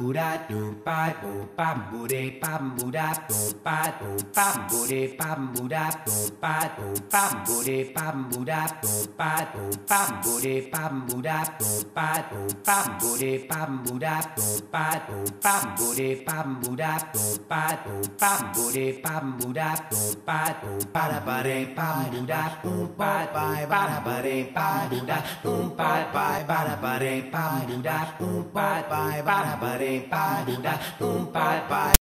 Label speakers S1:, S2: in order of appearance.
S1: Buddha do ba bo bam bude bam Buddha do ba bo bam bude bam Buddha do ba bo bam bude bam Buddha do ba bo bam bude bam Buddha do ba bo bam bude bam Buddha do ba bo bam bude bam Buddha do ba bo bam bude bam Buddha do ba bo ba ba re bam Buddha do ba ba ba ba re bam Buddha do ba ba ba ba re bam Buddha do ba ba ba ba Buddha do ba ba